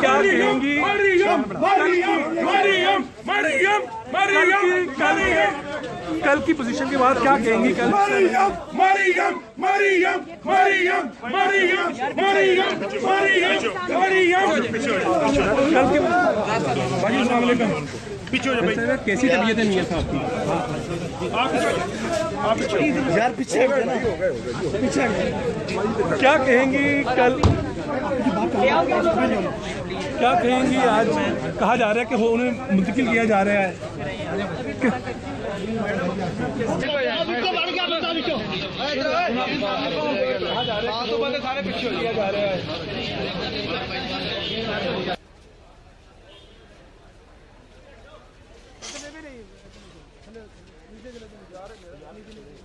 کیا کہیں گی کل کی پوزیشن کے بعد کیا کہیں گی کل مریم مریم مریم مریم مریم مریم مریم کل کے بھائی السلام علیکم۔ پیچھے ہو جائے کیسی طبیعت ہے میاں صاحب کی؟ یار پیچھے کیا کہیں گی کل؟ کیا کہیں گی آج؟ کہا جا رہا ہے کہ وہ انہیں منتقل کیا جا رہا ہے۔ 근데 인생이라든지 아래에 아니기는